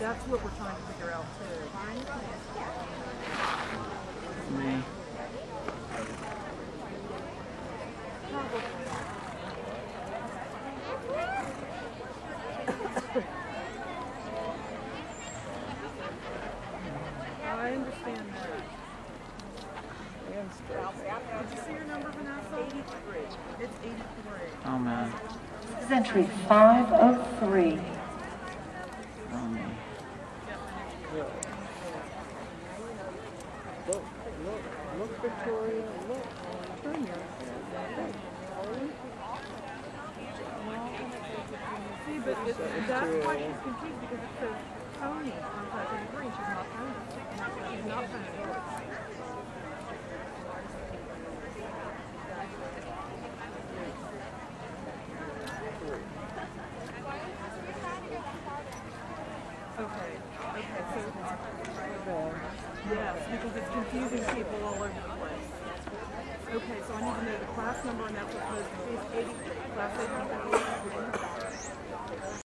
That's what we're trying to figure out too. Me. I understand that. Did you see your number, Vanessa? Eighty-three. It's eighty-three. Oh man. This is entry 503. Oh me. Look, look, look, Victoria, look. Turn your See, but it, that's why she's confused because it says Tony on eighty-three and she's not Tony. She's not Tony. Okay, okay, so, yes, because it's confusing people all over the place. Okay, so I need to know the class number and that's what it's eighty, class eighty-three.